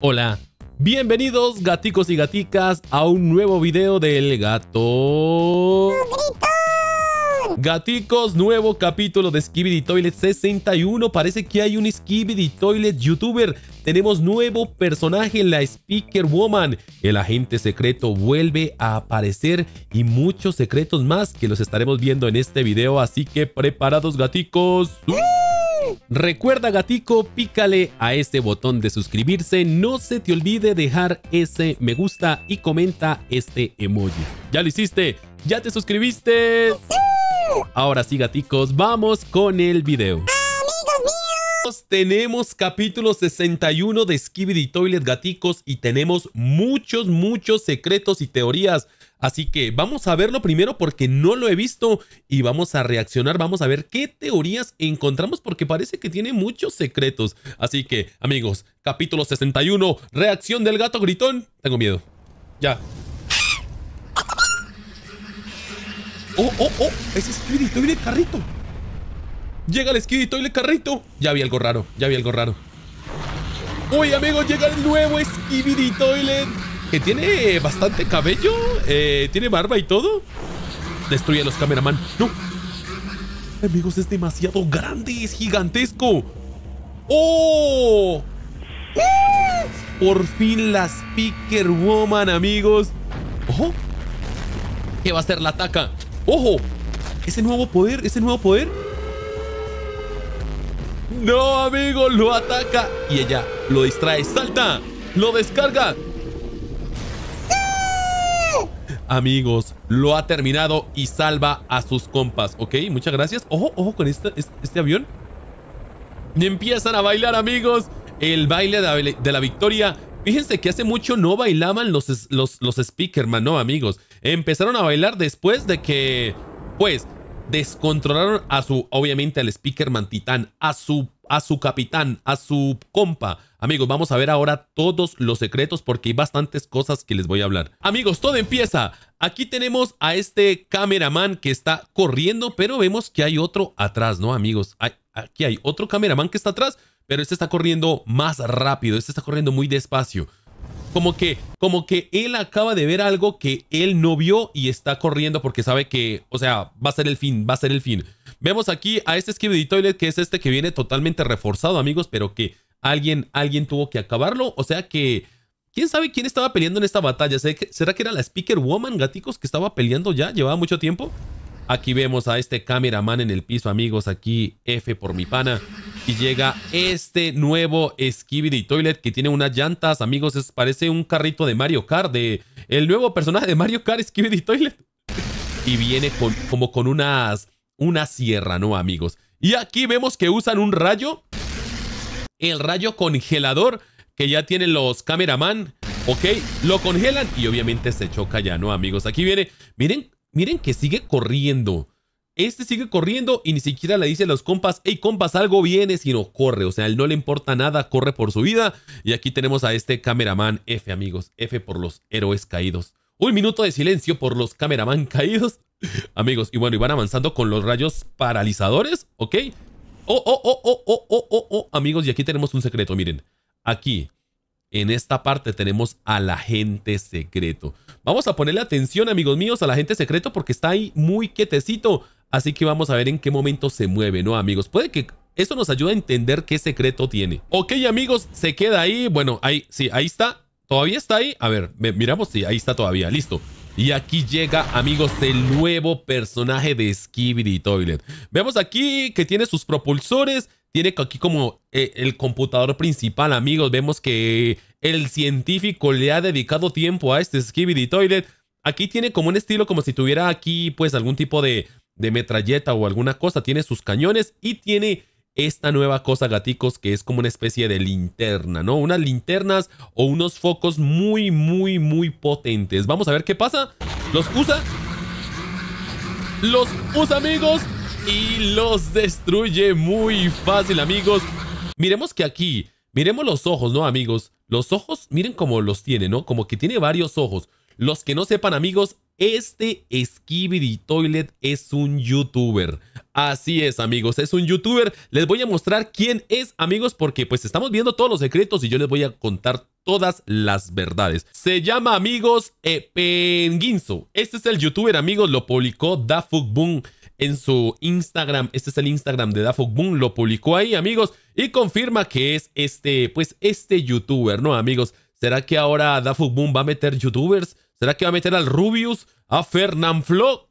Hola, bienvenidos gaticos y gaticas a un nuevo video del gato... Gaticos, nuevo capítulo de Skibidi Toilet 61. Parece que hay un Skibidi Toilet youtuber. Tenemos nuevo personaje, la Speaker Woman. El agente secreto vuelve a aparecer y muchos secretos más que los estaremos viendo en este video. Así que preparados gaticos. Recuerda gatico, pícale a ese botón de suscribirse, no se te olvide dejar ese me gusta y comenta este emoji. ¿Ya lo hiciste? ¿Ya te suscribiste? Ahora sí gaticos, vamos con el video. Tenemos capítulo 61 de Skibidi Toilet gaticos y tenemos muchos, muchos secretos y teorías Así que vamos a verlo primero porque no lo he visto y vamos a reaccionar, vamos a ver qué teorías encontramos porque parece que tiene muchos secretos. Así que, amigos, capítulo 61, reacción del gato gritón. Tengo miedo. Ya. Oh, oh, oh, es Skibidi Toilet carrito. Llega el Skibidi Toilet carrito. Ya vi algo raro, ya vi algo raro. Uy, amigos, llega el nuevo Skibidi Toilet que tiene bastante cabello, eh, tiene barba y todo. Destruye a los cameraman. No. Amigos, es demasiado grande, es gigantesco. ¡Oh! Por fin la Speaker Woman, amigos. ¡Ojo! ¿Qué va a hacer la ataca? ¡Ojo! Ese nuevo poder, ese nuevo poder. No, amigos, lo ataca. Y ella lo distrae. ¡Salta! ¡Lo descarga! Amigos, lo ha terminado y salva a sus compas. Ok, muchas gracias. Ojo, ojo con este, este, avión. Y empiezan a bailar, amigos. El baile de la, victoria. Fíjense que hace mucho no bailaban los, los, los Speakerman, ¿no, amigos? Empezaron a bailar después de que, pues, descontrolaron a su, obviamente, al Speakerman Titán, a su a su capitán, a su compa. Amigos, vamos a ver ahora todos los secretos porque hay bastantes cosas que les voy a hablar. Amigos, todo empieza. Aquí tenemos a este cameraman que está corriendo, pero vemos que hay otro atrás, ¿no, amigos? aquí hay otro cameraman que está atrás, pero este está corriendo más rápido, este está corriendo muy despacio. Como que, como que él acaba de ver algo que él no vio y está corriendo porque sabe que, o sea, va a ser el fin, va a ser el fin. Vemos aquí a este Skibidi Toilet, que es este que viene totalmente reforzado, amigos, pero que alguien, alguien tuvo que acabarlo. O sea que, ¿quién sabe quién estaba peleando en esta batalla? ¿Será que era la Speaker Woman, gaticos, que estaba peleando ya? ¿Llevaba mucho tiempo? Aquí vemos a este cameraman en el piso, amigos. Aquí F por mi pana. Y llega este nuevo Skibidi Toilet que tiene unas llantas, amigos. Es, parece un carrito de Mario Kart. De, el nuevo personaje de Mario Kart, Skibidi Toilet. Y viene como con unas, una sierra, ¿no, amigos? Y aquí vemos que usan un rayo. El rayo congelador que ya tienen los cameraman. Ok, lo congelan y obviamente se choca ya, ¿no, amigos? Aquí viene, miren, miren que sigue corriendo. Este sigue corriendo y ni siquiera le dice a los compas, hey compas, algo viene, sino corre. O sea, él no le importa nada, corre por su vida. Y aquí tenemos a este cameraman F, amigos. F por los héroes caídos. Un minuto de silencio por los cameraman caídos. amigos, y bueno, y van avanzando con los rayos paralizadores, ¿ok? Oh, oh, oh, oh, oh, oh, oh, oh, amigos, y aquí tenemos un secreto, miren. Aquí, en esta parte tenemos al agente secreto. Vamos a ponerle atención, amigos míos, al agente secreto porque está ahí muy quietecito. Así que vamos a ver en qué momento se mueve, ¿no, amigos? Puede que eso nos ayude a entender qué secreto tiene. Ok, amigos, se queda ahí. Bueno, ahí, sí, ahí está. ¿Todavía está ahí? A ver, miramos, sí, ahí está todavía. Listo. Y aquí llega, amigos, el nuevo personaje de Skibidi Toilet. Vemos aquí que tiene sus propulsores. Tiene aquí como eh, el computador principal, amigos. Vemos que el científico le ha dedicado tiempo a este Skibidi Toilet. Aquí tiene como un estilo como si tuviera aquí pues algún tipo de de metralleta o alguna cosa, tiene sus cañones y tiene esta nueva cosa, gaticos, que es como una especie de linterna, ¿no? Unas linternas o unos focos muy, muy, muy potentes. Vamos a ver qué pasa. Los usa. Los usa, amigos. Y los destruye muy fácil, amigos. Miremos que aquí, miremos los ojos, ¿no, amigos? Los ojos, miren cómo los tiene, ¿no? Como que tiene varios ojos. Los que no sepan, amigos, este Skibidi Toilet es un youtuber. Así es, amigos, es un youtuber. Les voy a mostrar quién es, amigos, porque pues estamos viendo todos los secretos y yo les voy a contar todas las verdades. Se llama, amigos, Epenguinzo. Este es el youtuber, amigos, lo publicó Boom en su Instagram. Este es el Instagram de Boom, lo publicó ahí, amigos, y confirma que es este, pues este youtuber, ¿no, amigos? ¿Será que ahora Boom va a meter youtubers? ¿Será que va a meter al Rubius? ¿A Fernanfloo?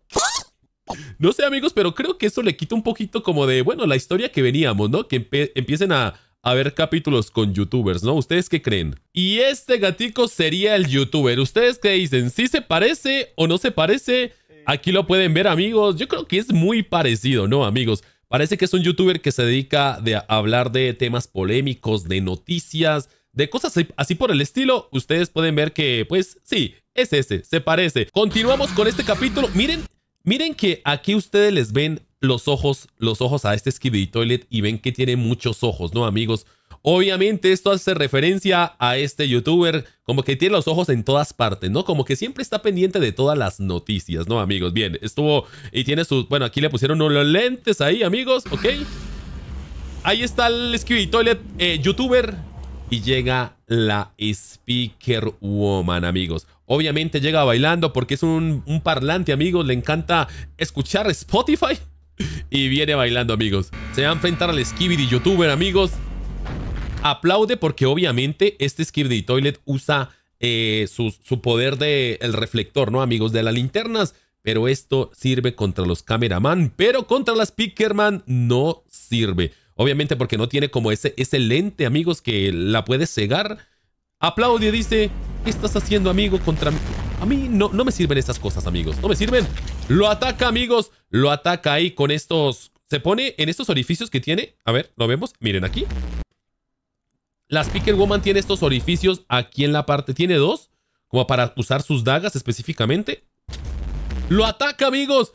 No sé, amigos, pero creo que eso le quita un poquito como de, bueno, la historia que veníamos, ¿no? Que empiecen a, ver capítulos con youtubers, ¿no? ¿Ustedes qué creen? Y este gatico sería el youtuber. ¿Ustedes qué dicen? ¿Sí se parece o no se parece? Aquí lo pueden ver, amigos. Yo creo que es muy parecido, ¿no, amigos? Parece que es un youtuber que se dedica a hablar de temas polémicos, de noticias, de cosas así por el estilo. Ustedes pueden ver que, pues, sí, es ese, se parece. Continuamos con este capítulo. Miren, miren que aquí ustedes les ven los ojos, los ojos a este Skibidi Toilet y ven que tiene muchos ojos, ¿no, amigos? Obviamente esto hace referencia a este youtuber como que tiene los ojos en todas partes, ¿no? Como que siempre está pendiente de todas las noticias, ¿no, amigos? Bien, estuvo y tiene sus... Bueno, aquí le pusieron unos lentes ahí, amigos, ¿ok? Ahí está el Skibidi Toilet eh, youtuber y llega la Speaker Woman, amigos. Obviamente llega bailando porque es un, parlante, amigos. Le encanta escuchar Spotify. Y viene bailando, amigos. Se va a enfrentar al Skibidi YouTuber, amigos. Aplaude porque obviamente este Skibidi Toilet usa eh, su, su, poder del el reflector, ¿no, amigos? De las linternas. Pero esto sirve contra los cameraman. Pero contra las Speakerman no sirve. Obviamente porque no tiene como ese, ese lente, amigos, que la puede cegar. Aplaude, dice, ¿qué estás haciendo, amigo? Contra mí. A mí no, no me sirven estas cosas, amigos. No me sirven. Lo ataca, amigos. Lo ataca ahí con estos... Se pone en estos orificios que tiene. A ver, ¿lo vemos? Miren aquí. La Speaker Woman tiene estos orificios aquí en la parte. Tiene dos. Como para usar sus dagas específicamente. Lo ataca, amigos.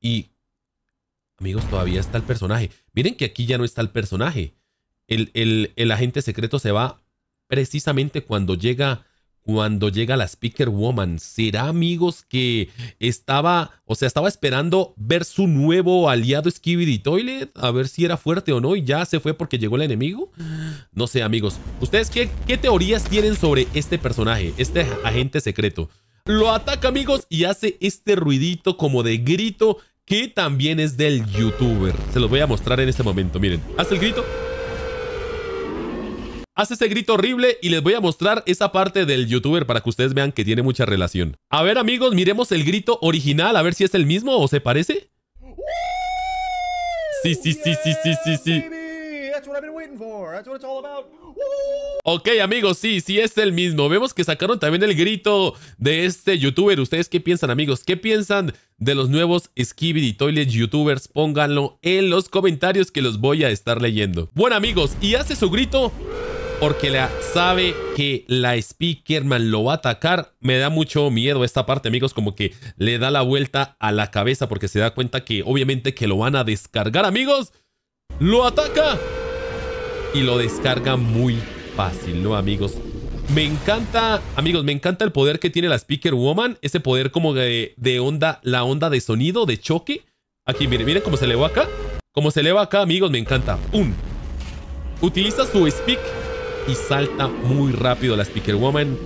Y Amigos, todavía está el personaje. Miren que aquí ya no está el personaje. El, el, agente secreto se va precisamente cuando llega cuando llega la Speaker Woman. ¿Será, amigos, que estaba, o sea, estaba esperando ver su nuevo aliado Skibidi Toilet? A ver si era fuerte o no y ya se fue porque llegó el enemigo. No sé, amigos. ¿Ustedes qué, qué teorías tienen sobre este personaje, este agente secreto? Lo ataca, amigos, y hace este ruidito como de grito que también es del youtuber. Se los voy a mostrar en este momento. Miren, hace el grito. Hace ese grito horrible y les voy a mostrar esa parte del youtuber para que ustedes vean que tiene mucha relación. A ver amigos, miremos el grito original, a ver si es el mismo o se parece. Sí, sí, sí, sí, sí, sí, sí. Ok, amigos, sí, sí es el mismo. Vemos que sacaron también el grito de este youtuber. ¿Ustedes qué piensan, amigos? ¿Qué piensan de los nuevos Skibidi Toilet YouTubers? Pónganlo en los comentarios que los voy a estar leyendo. Bueno, amigos, y hace su grito porque la sabe que la Speakerman lo va a atacar. Me da mucho miedo esta parte, amigos, como que le da la vuelta a la cabeza porque se da cuenta que obviamente que lo van a descargar, amigos. Lo ataca y lo descarga muy fácil, ¿no, amigos? Me encanta, amigos, me encanta el poder que tiene la Speaker Woman. Ese poder como de, onda, la onda de sonido, de choque. Aquí, miren, miren cómo se eleva acá. Como se eleva acá, amigos, me encanta. Un. Utiliza su speak y salta muy rápido la Speaker Woman.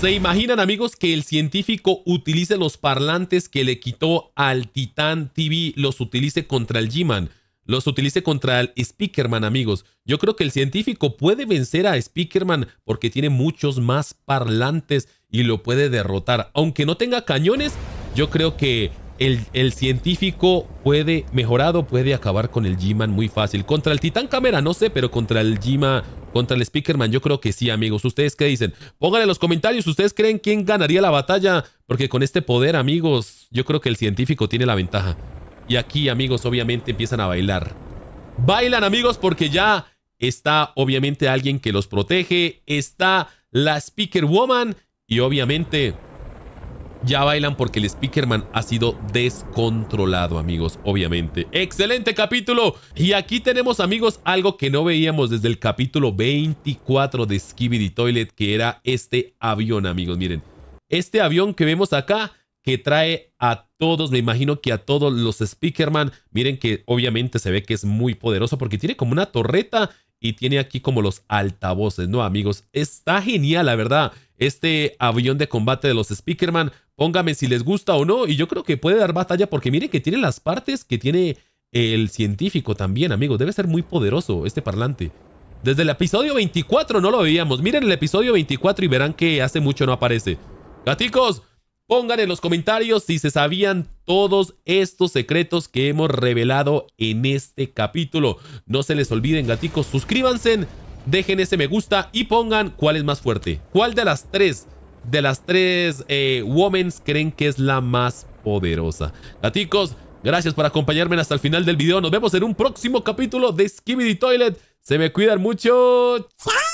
¿Se imaginan, amigos, que el científico utilice los parlantes que le quitó al Titan TV, los utilice contra el G-Man? Los utilice contra el Speakerman, amigos. Yo creo que el científico puede vencer a Speakerman porque tiene muchos más parlantes y lo puede derrotar. Aunque no tenga cañones, yo creo que el, científico puede, mejorado, puede acabar con el G-Man muy fácil. Contra el Titán Cámara, no sé, pero contra el G-Man, contra el Speakerman, yo creo que sí, amigos. ¿Ustedes qué dicen? Pónganle en los comentarios, ¿ustedes creen quién ganaría la batalla? Porque con este poder, amigos, yo creo que el científico tiene la ventaja. Y aquí, amigos, obviamente empiezan a bailar. Bailan, amigos, porque ya está, obviamente, alguien que los protege. Está la Speaker Woman. Y obviamente, ya bailan porque el Speakerman ha sido descontrolado, amigos, obviamente. ¡Excelente capítulo! Y aquí tenemos, amigos, algo que no veíamos desde el capítulo 24 de Skibidi Toilet, que era este avión, amigos. Miren, este avión que vemos acá que trae a todos, me imagino que a todos los Speakerman. Miren que obviamente se ve que es muy poderoso porque tiene como una torreta y tiene aquí como los altavoces, ¿no, amigos? Está genial, la verdad, este avión de combate de los Speakerman. Póngame si les gusta o no y yo creo que puede dar batalla porque miren que tiene las partes que tiene el científico también, amigos. Debe ser muy poderoso este parlante. Desde el episodio 24 no lo veíamos. Miren el episodio 24 y verán que hace mucho no aparece. Gaticos, Pongan en los comentarios si se sabían todos estos secretos que hemos revelado en este capítulo. No se les olviden, gaticos, suscríbanse, dejen ese me gusta y pongan cuál es más fuerte. ¿Cuál de las tres, de las tres eh, creen que es la más poderosa? Gaticos, gracias por acompañarme hasta el final del video. Nos vemos en un próximo capítulo de Skibidi Toilet. Se me cuidan mucho. ¡Chao!